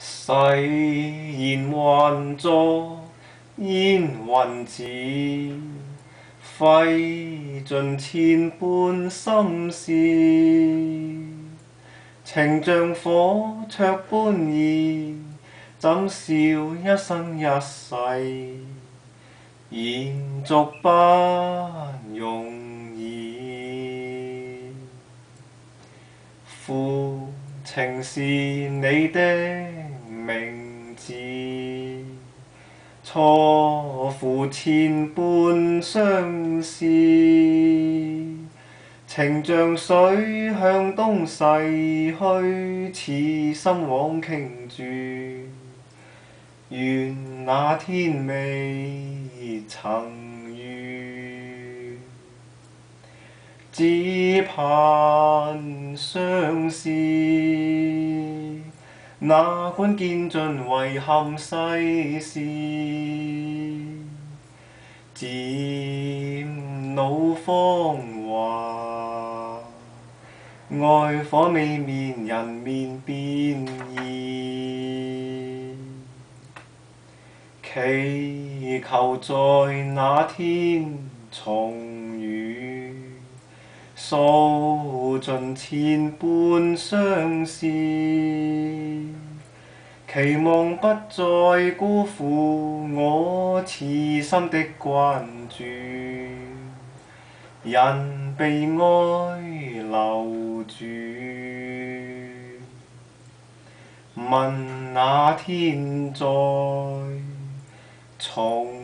誓言幻作烟云子，费尽千般心事，情像火灼般热，怎笑一生一世延续不融？情是你的名字，错付千般相思。情像水向东逝去，似心往倾注。愿那天未曾。只盼相思，哪管见尽遗憾世事，渐老芳华，爱火未灭，人面变异，祈求在那天重。诉尽千般相思，期望不再辜负我痴心的关注，人被爱留住。问哪天再重？